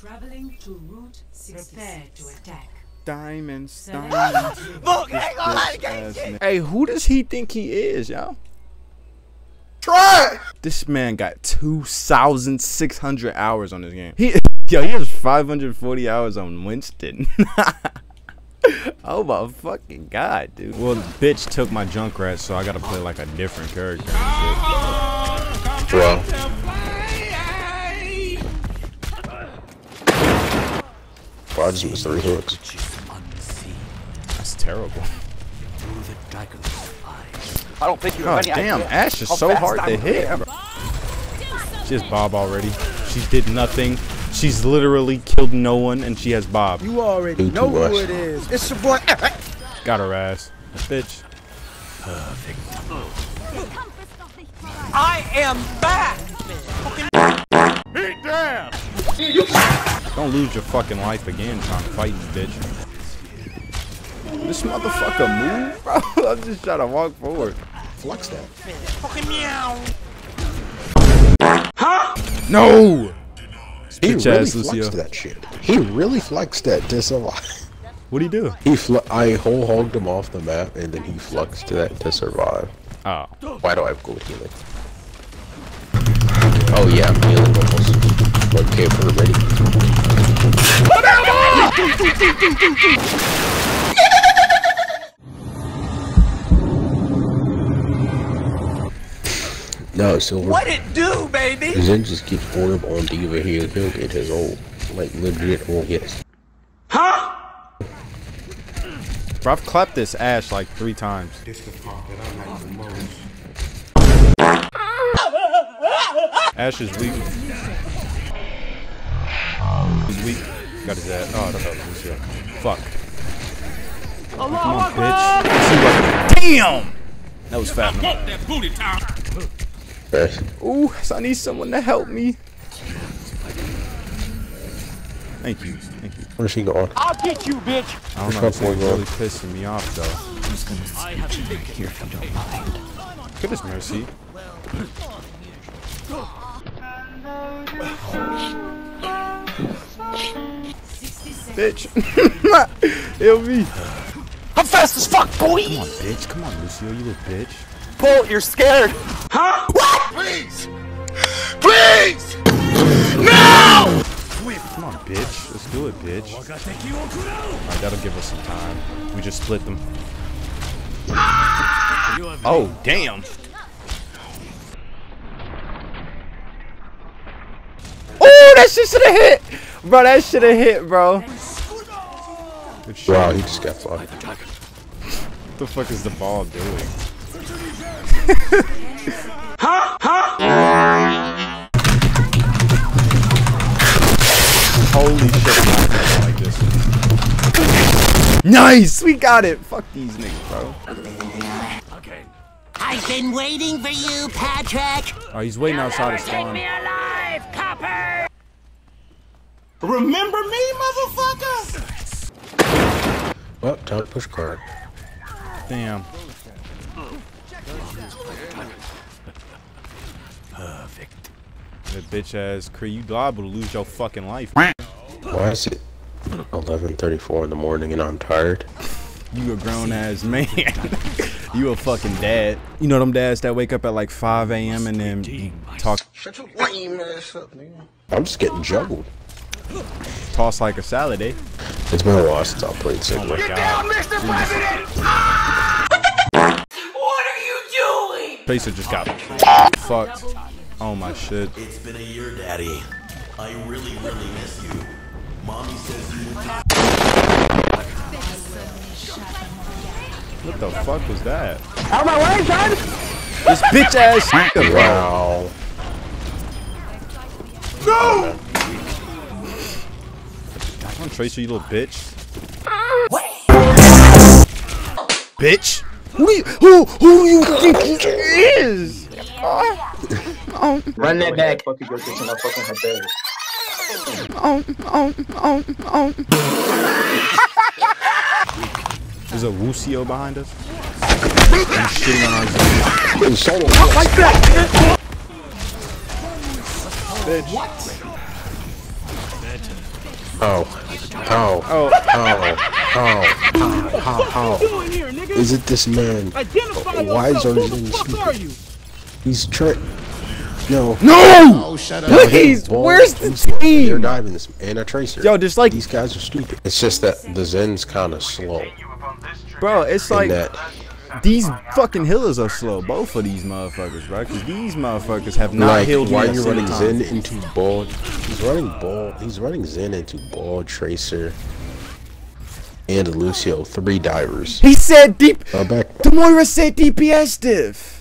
Traveling to Route 66. Prepare to attack. Diamonds, diamonds. Look, hey, who does he think he is, yo? Try. This man got 2,600 hours on this game. He, yo, he has 540 hours on Winston. oh my fucking god, dude. Well, bitch took my Junkrat, so I gotta play like a different character. Bro. Bro, I just missed three hooks. That's terrible. I don't think you God have any damn, idea Ashe is how so hard to hit. bro. She has Bob already. She did nothing. She's literally killed no one, and she has Bob. You already Do know who much. it is. It's your boy. Got her ass. Bitch. Perfect. I am back! Don't lose your fucking life again trying to fight me, bitch. This motherfucker move, bro. I'm just trying to walk forward. Flex that. Fucking meow. Huh? No! He Bitch really ass Lucio. flexed that shit. He really flexed that to survive. What'd he do? He fl- I whole hogged him off the map and then he flexed that to survive. Oh. Why do I have gold healing? Oh yeah, I'm healing almost. No, Silver. What it do, baby? Zen just keeps orb on D.Va here. He'll get his old, like legit will get. Bro, I've clapped this Ashe like three times. Ashe is weak. He's weak. Got his ass. Oh, that was Lucio. Fuck. Come on, bitch. See Damn! That was fat. Ooh, so I need someone to help me. Thank you. Thank you. Where's she going? I'll get you, bitch! I don't know. Where's This my is really pissing me off, though. He's gonna stay right here if you don't mind. Goodness mercy. Oh, Bitch. It'll me. I'm fast as fuck, boy! Come on, bitch. Come on, Lucio, you little bitch. Bull, you're scared! Huh? What? Please! Please! No! Come on, bitch. Let's do it, bitch. Alright, that'll give us some time. We just split them. Oh, damn. Oh, that shit should have hit. Bro, that should have hit, bro. Wow, he just got fucked. What the fuck is the ball doing? Holy shit, I'm like this. Nice! We got it! Fuck these niggas, bro. Okay. I've been waiting for you, Patrick. Oh, he's waiting outside of spawn. alive, copper. Remember me, motherfucker? Well, time to push card. Damn. Perfect. That bitch ass Cree, you liable to lose your fucking life. Why is it 11:34 in the morning and I'm tired? You a grown ass man. you a fucking dad. You know them dads that wake up at like 5 a.m. and then talk, Shut up, man. I'm just getting juggled. Toss like a salad, eh? It's been a while since I played Sigma. God. Down, Mr. President! Ah! What are you doing? Pacer just got fucked. Oh my shit. It's been a year, Daddy. I really, really miss you. Mommy says you went to What the fuck was that? Out of my way, son! This bitch ass. Wow. Come on, Tracer, you little bitch. bitch. Who do you who who do you think he is? Oh, oh. Run that back. Fuck go to my fucking head. oh, oh, oh, oh. There's a Lucio behind us. He's shitting on our zone. It's solo. Bitch. How? How? Oh. How? How? How? How? How? Is it this man? Why is our Zen stupid? He's trying. No. No! Oh, shut up. Please, where's the team? They're diving this and a tracer. Yo, just like, These guys are stupid. It's just that the Zen's kind of slow. bro, it's like that these fucking healers are slow. Both of these motherfuckers, bro. Because these motherfuckers have not like healed me why a you running time. Zen into ball? He's running ball. He's running Zen into ball tracer and Lucio three divers. He said deep. Uh, back Demoira said DPS diff.